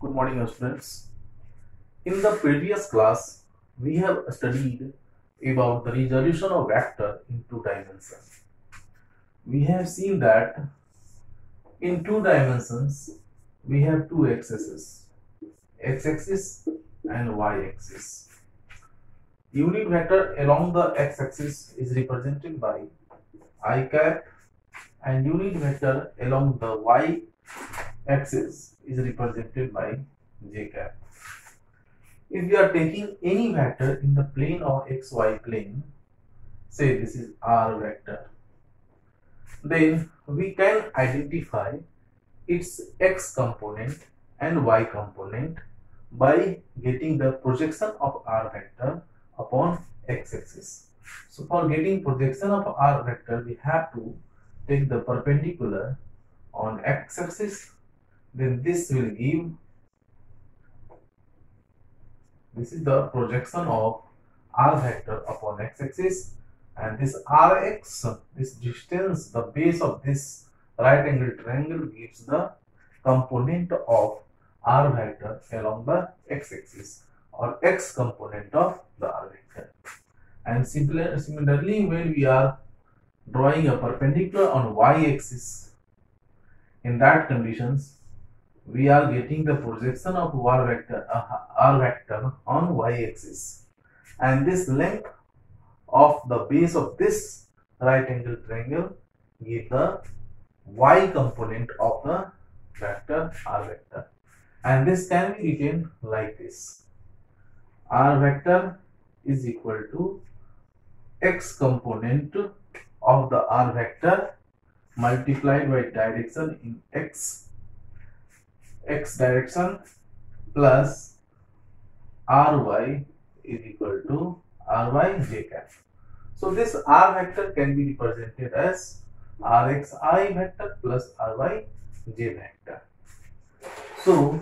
Good morning, students. In the previous class, we have studied about the resolution of vector in two dimensions. We have seen that in two dimensions, we have two axes, x-axis and y-axis. Unit vector along the x-axis is represented by i cap and unit vector along the y axis is represented by j cap. If we are taking any vector in the plane or xy plane, say this is r vector, then we can identify its x component and y component by getting the projection of r vector upon x-axis. So for getting projection of r vector, we have to take the perpendicular on x-axis, then this will give this is the projection of r vector upon x-axis and this rx, this distance, the base of this right angle triangle gives the component of r vector along the x-axis or x component of the r vector. And similarly, when we are drawing a perpendicular on y-axis, in that conditions, we are getting the projection of r vector, uh, r vector on y-axis, and this length of the base of this right angle triangle give the y component of the vector r vector, and this can be written like this: r vector is equal to x component of the r vector multiplied by direction in x x direction plus ry is equal to ry j cap. So this r vector can be represented as rxi vector plus ry j vector. So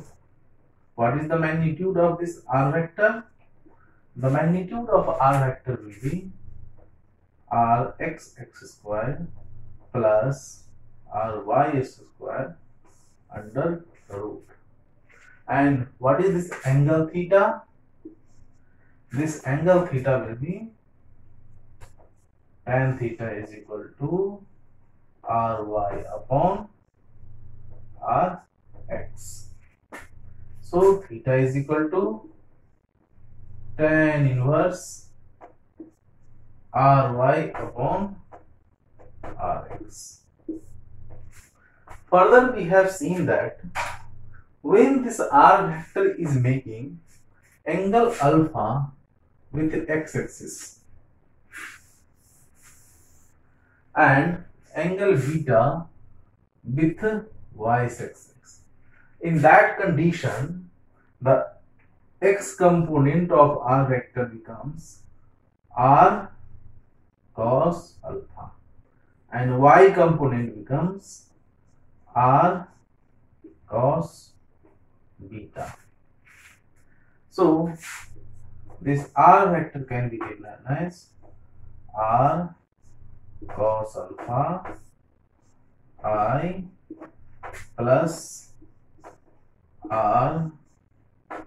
what is the magnitude of this r vector? The magnitude of r vector will be r x x square plus r y s square under root. And what is this angle theta? This angle theta will be tan theta is equal to ry upon rx. So theta is equal to tan inverse ry upon rx. Further, we have seen that when this r vector is making angle alpha with x-axis and angle beta with y-axis. In that condition, the x component of r vector becomes r cos alpha and y component becomes r cos beta. So this r vector can be written as r cos alpha i plus r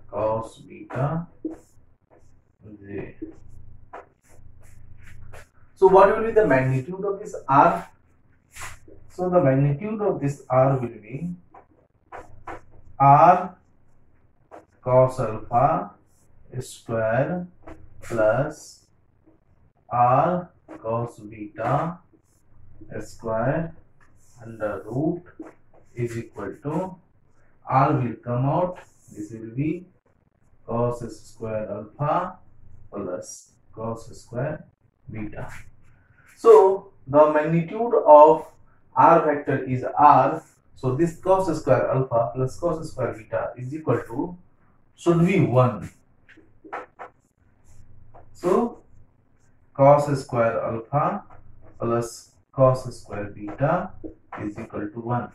cos beta j. So what will be the magnitude of this r? So the magnitude of this r will be r cos alpha square plus r cos beta square under root is equal to r will come out. This will be cos square alpha plus cos square beta. So the magnitude of r vector is r. So this cos square alpha plus cos square beta is equal to should be 1 so cos square alpha plus cos square beta is equal to 1.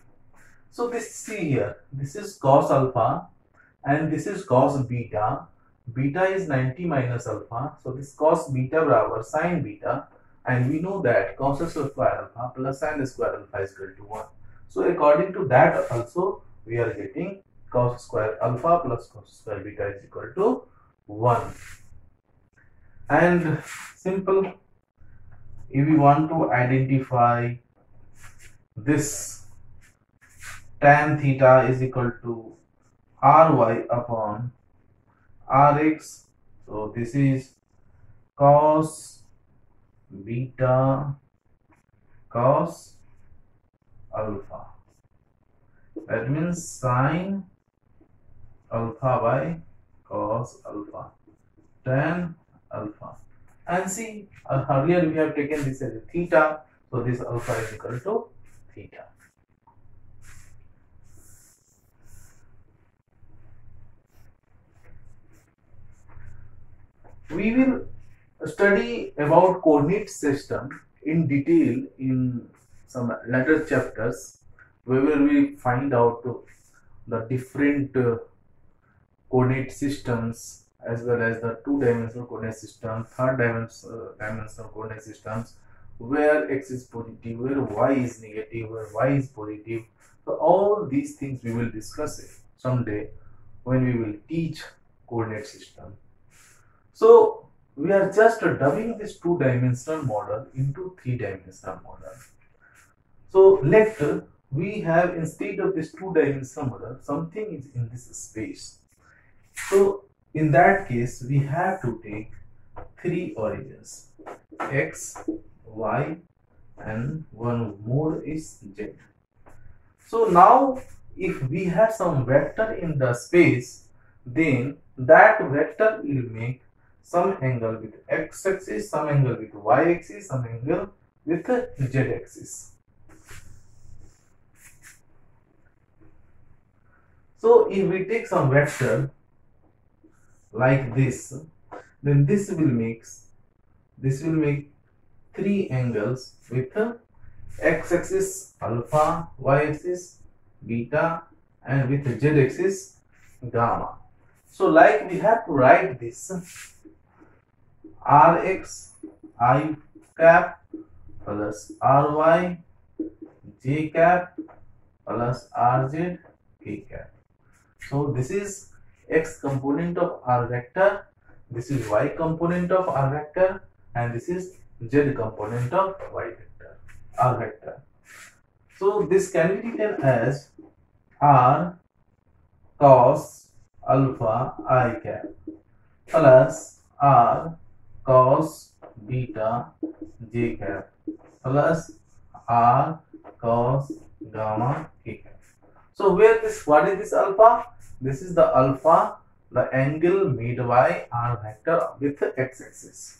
So this see here, this is cos alpha and this is cos beta. Beta is 90 minus alpha. So this cos beta barabar sin beta and we know that cos square alpha plus sin square alpha is equal to 1. So according to that also we are getting cos square alpha plus cos square beta is equal to 1 and simple if we want to identify this tan theta is equal to ry upon rx so this is cos beta cos alpha. That means sine alpha by cos alpha. Tan alpha. And see uh, earlier we have taken this as theta. So this alpha is equal to theta. We will study about coordinate system in detail in some later chapters where we find out the different uh, coordinate systems as well as the two-dimensional coordinate system, third uh, dimensional coordinate systems where x is positive, where y is negative, where y is positive. So all these things we will discuss it someday when we will teach coordinate system. So we are just dubbing this two-dimensional model into three-dimensional model. So let we have instead of this two-dimensional model, something is in this space. So in that case, we have to take three origins x, y, and one more is z. So now, if we have some vector in the space, then that vector will make some angle with x axis, some angle with y axis, some angle with z axis. So if we take some vector like this, then this will make this will make three angles with x axis alpha, y axis beta, and with z axis gamma. So like we have to write this rx i cap plus ry j cap plus rz k cap. So this is x component of r vector, this is y component of r vector, and this is z component of y vector, r vector. So this can be written as r cos alpha i cap plus r cos beta j cap plus r cos gamma k cap. So where this what is this alpha? This is the alpha, the angle made by r vector with x-axis.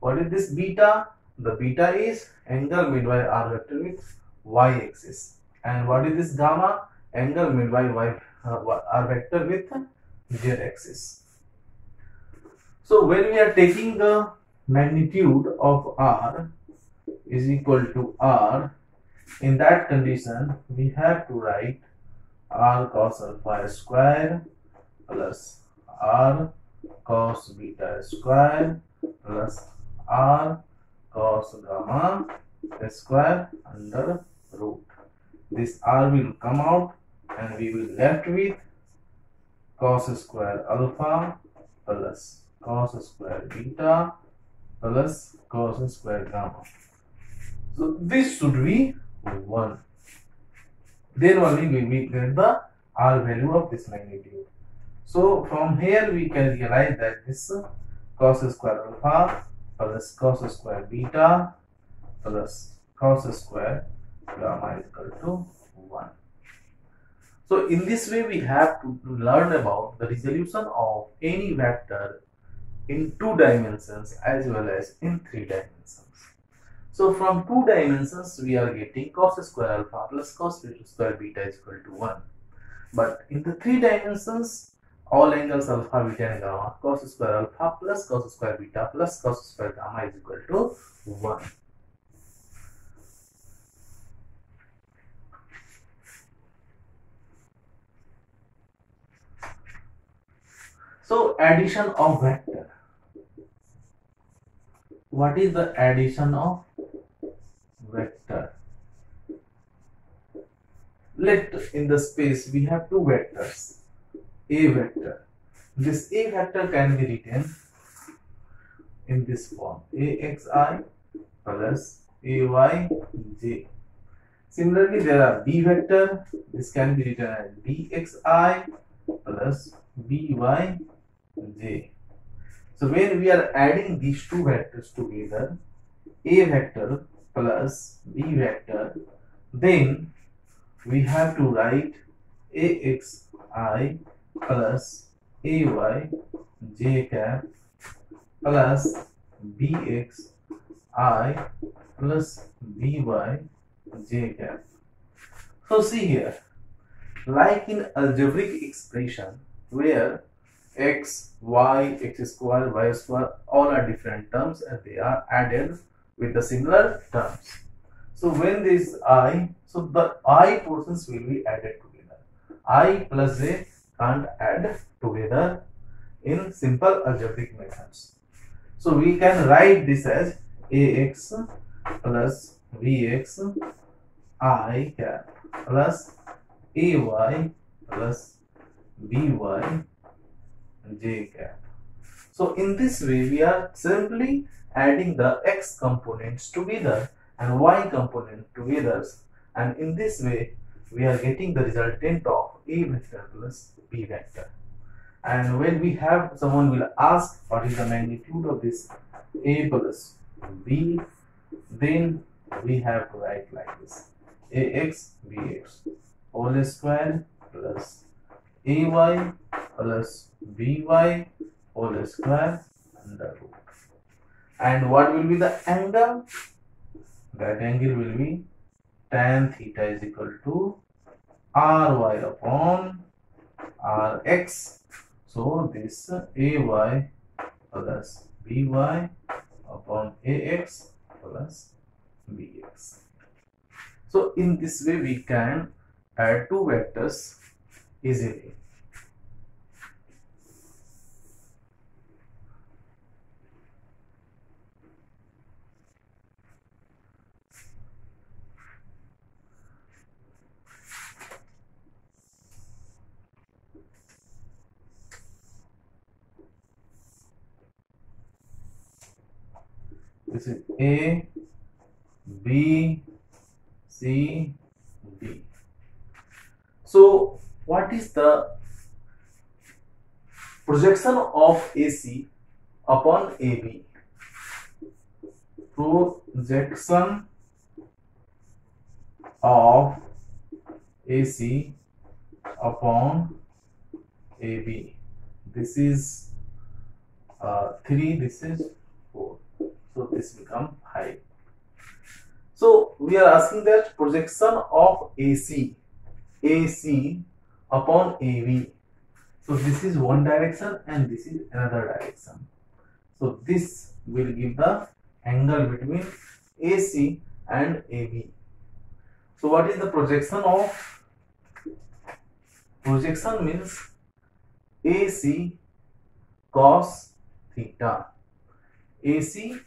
What is this beta? The beta is angle made by r vector with y-axis. And what is this gamma? Angle made by y uh, r vector with z-axis. So when we are taking the magnitude of r is equal to r, in that condition we have to write r cos alpha square plus r cos beta square plus r cos gamma square under root. This r will come out and we will left with cos square alpha plus cos square beta plus cos square gamma. So this should be 1 then only we will get the R value of this magnitude. So from here we can realize that this cos square alpha plus cos square beta plus cos square gamma is equal to 1. So in this way we have to, to learn about the resolution of any vector in two dimensions as well as in three dimensions. So from two dimensions, we are getting cos square alpha plus cos square beta is equal to 1. But in the three dimensions, all angles alpha, beta and gamma, cos square alpha plus cos square beta plus cos square gamma is equal to 1. So addition of vector. What is the addition of vector. Let in the space we have two vectors A vector. This A vector can be written in this form AXI plus AYJ. Similarly, there are B vector. This can be written as BXI plus BYJ. So when we are adding these two vectors together, A vector plus B vector, then we have to write AXI plus AY cap plus BXI plus BY j cap. So see here, like in algebraic expression where x, y, x square, y square all are different terms and they are added with the similar terms. So when this i, so the i portions will be added together. i plus j can't add together in simple algebraic methods. So we can write this as ax plus bx i cap plus ay plus by j cap. So in this way we are simply adding the x components together and y component together. And in this way we are getting the resultant of a vector plus b vector. And when we have someone will ask what is the magnitude of this a plus b then we have to write like this. Ax bx whole square plus ay plus by whole square under root and what will be the angle that angle will be tan theta is equal to ry upon rx so this ay plus by upon ax plus bx. So in this way we can add two vectors easily. This is A B, C, D. So, what is the projection of AC upon AB? Projection of AC upon AB. This is uh, 3, this is 4. So, this become high. So we are asking that projection of AC, AC upon AB. So this is one direction and this is another direction. So this will give the angle between AC and AB. So what is the projection of projection means AC cos theta. AC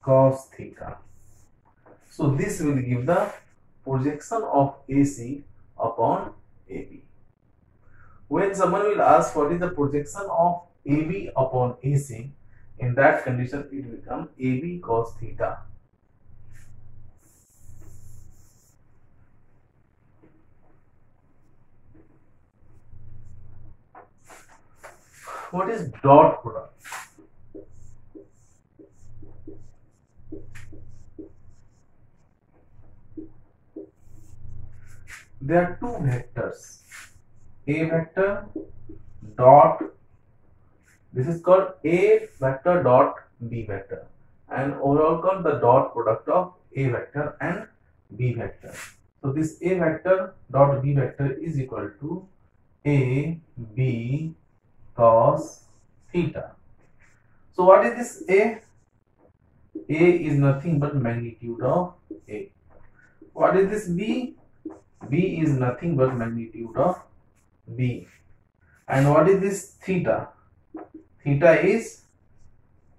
cos theta. So this will give the projection of AC upon AB. When someone will ask what is the projection of AB upon AC, in that condition it will become AB cos theta. What is dot product? there are two vectors a vector dot this is called a vector dot b vector and overall called the dot product of a vector and b vector so this a vector dot b vector is equal to a b cos theta so what is this a a is nothing but magnitude of a what is this b B is nothing but magnitude of B. And what is this theta? Theta is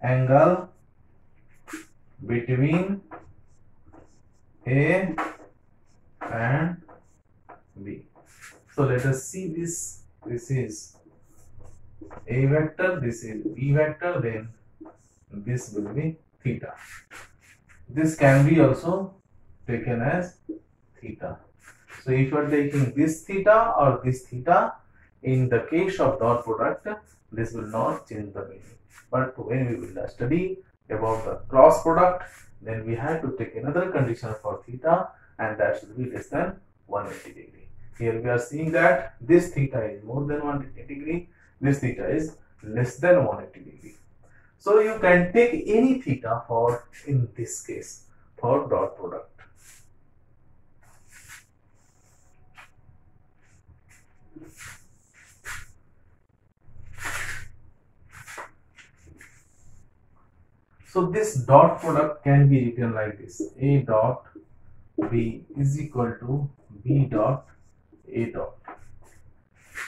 angle between A and B. So let us see this. This is a vector, this is b vector, then this will be theta. This can be also taken as theta. So if you are taking this theta or this theta, in the case of dot product, this will not change the meaning. But when we will study about the cross product, then we have to take another condition for theta and that should be less than 180 degree. Here we are seeing that this theta is more than 180 degree, this theta is less than 180 degree. So you can take any theta for in this case for dot product. So this dot product can be written like this A dot B is equal to B dot A dot.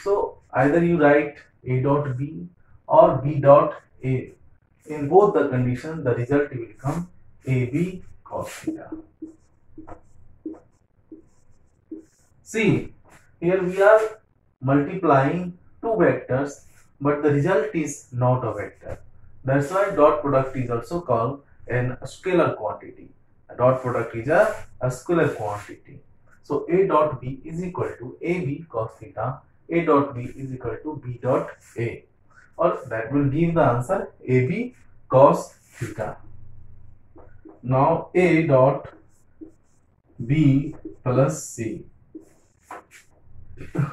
So either you write A dot B or B dot A. In both the conditions the result will come AB cos theta. See here we are multiplying two vectors but the result is not a vector that's why dot product is also called an scalar quantity. A dot product is a, a scalar quantity. So A dot B is equal to AB cos theta. A dot B is equal to B dot A. Or that will give the answer AB cos theta. Now A dot B plus C.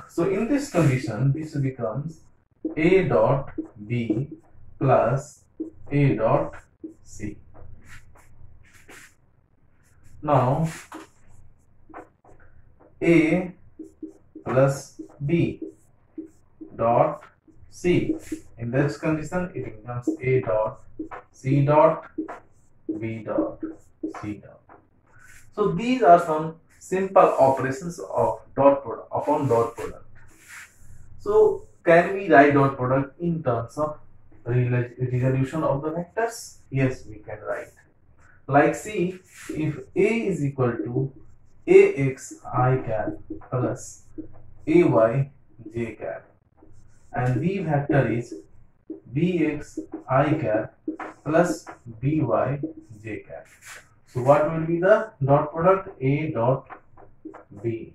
So in this condition, this becomes A dot B plus A dot C. Now A plus B dot C. In this condition, it becomes A dot C dot B dot C dot. So these are some simple operations of dot product upon dot product. So can we write dot product in terms of resolution of the vectors? Yes, we can write. Like see, if A is equal to AX i cap plus AY j cap and B vector is Bx i cap plus By j cap. So what will be the dot product? A dot B.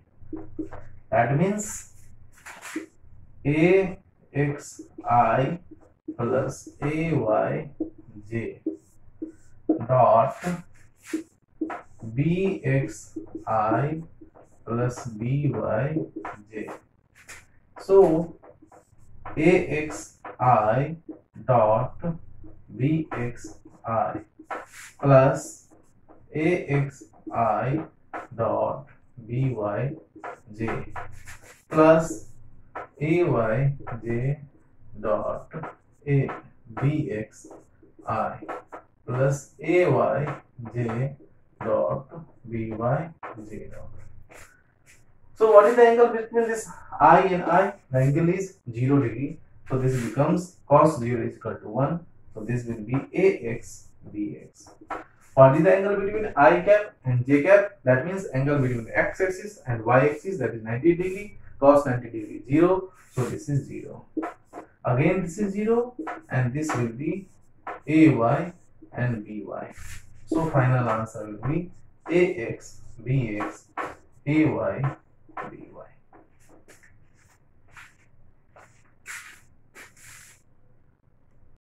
That means AXI plus AYJ dot BXI plus BYJ. So AXI dot BXI plus AXI dot BYJ plus AYJ dot a bx i plus a y j dot by dot. So what is the angle between this i and i? The angle is 0 degree. So this becomes cos 0 is equal to 1. So this will be ax bx. What is the angle between i cap and j cap? That means angle between x axis and y axis that is 90 degree. Cos 90 degree 0. So this is 0 again this is 0 and this will be ay and by So final answer will be ax bx ay by